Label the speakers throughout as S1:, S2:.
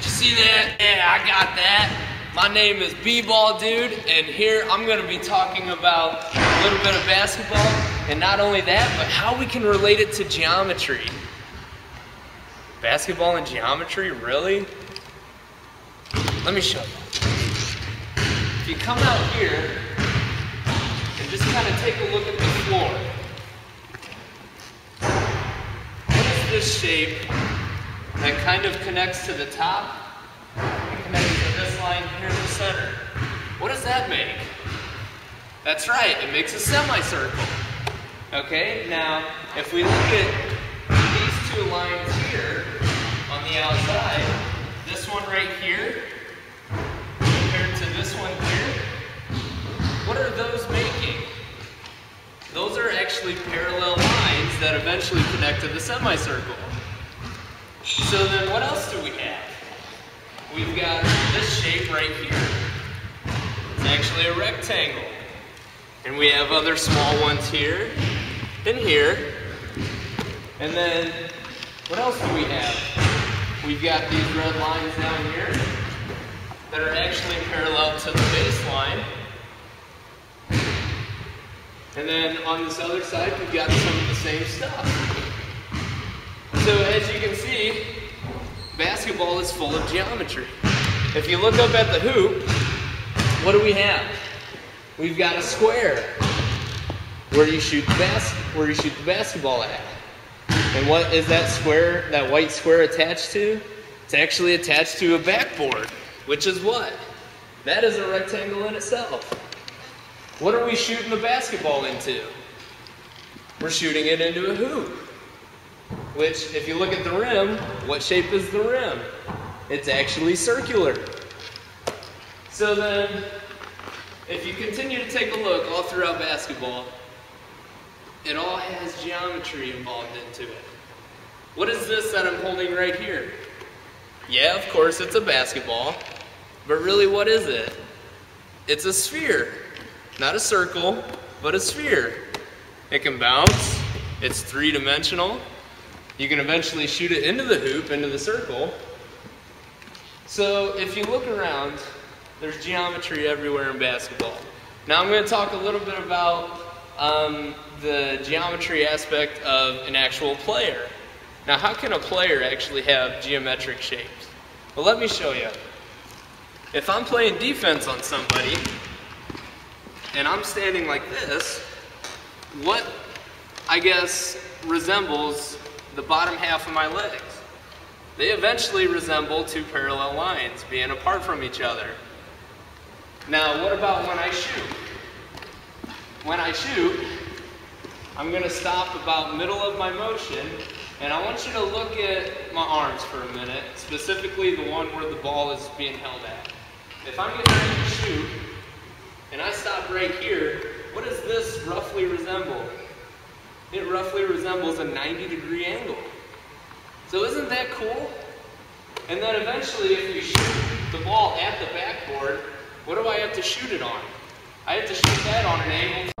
S1: see that? Yeah, I got that. My name is B-Ball Dude, and here I'm gonna be talking about a little bit of basketball, and not only that, but how we can relate it to geometry. Basketball and geometry, really? Let me show you. If you come out here, and just kind of take a look at the floor. What is this shape that kind of connects to the top connects to this line here in the center. What does that make? That's right, it makes a semicircle. Okay, now if we look at these two lines here on the outside, this one right here compared to this one here, what are those making? Those are actually parallel lines that eventually connect to the semicircle. So then what else do we have? we've got this shape right here. It's actually a rectangle. And we have other small ones here and here. And then, what else do we have? We've got these red lines down here that are actually parallel to the baseline. And then on this other side, we've got some of the same stuff. So as you can see, basketball is full of geometry. If you look up at the hoop, what do we have? We've got a square where you shoot the bas where you shoot the basketball at. And what is that square, that white square attached to? It's actually attached to a backboard, which is what? That is a rectangle in itself. What are we shooting the basketball into? We're shooting it into a hoop. Which, if you look at the rim, what shape is the rim? It's actually circular. So then, if you continue to take a look all throughout basketball, it all has geometry involved into it. What is this that I'm holding right here? Yeah, of course, it's a basketball. But really, what is it? It's a sphere. Not a circle, but a sphere. It can bounce. It's three-dimensional. You can eventually shoot it into the hoop, into the circle. So if you look around, there's geometry everywhere in basketball. Now I'm going to talk a little bit about um, the geometry aspect of an actual player. Now how can a player actually have geometric shapes? Well let me show you. If I'm playing defense on somebody, and I'm standing like this, what I guess resembles the bottom half of my legs. They eventually resemble two parallel lines being apart from each other. Now, what about when I shoot? When I shoot, I'm going to stop about middle of my motion, and I want you to look at my arms for a minute, specifically the one where the ball is being held at. If I'm getting ready to shoot, and I stop right here, what does this roughly resemble? It roughly resembles a 90 degree angle. So isn't that cool? And then eventually if you shoot the ball at the backboard, what do I have to shoot it on? I have to shoot that on an angle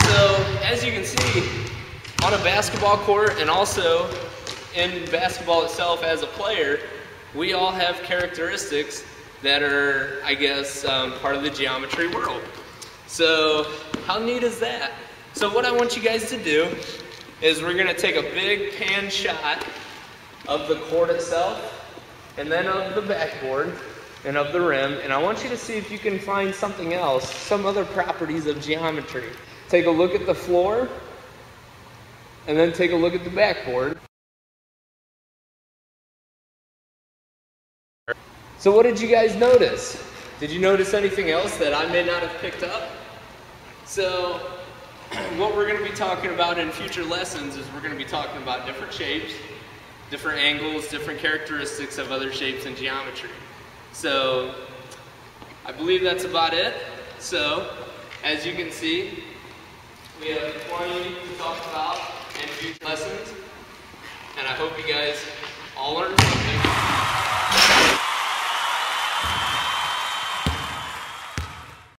S1: So as you can see, on a basketball court and also in basketball itself as a player, we all have characteristics that are, I guess, um, part of the geometry world. So how neat is that? So what I want you guys to do is we're gonna take a big pan shot of the court itself and then of the backboard and of the rim and I want you to see if you can find something else, some other properties of geometry. Take a look at the floor and then take a look at the backboard. So what did you guys notice? Did you notice anything else that I may not have picked up? So what we're going to be talking about in future lessons is we're going to be talking about different shapes, different angles, different characteristics of other shapes in geometry. So I believe that's about it. So as you can see, we have plenty to talk about in future lessons. And I hope you guys all learned something.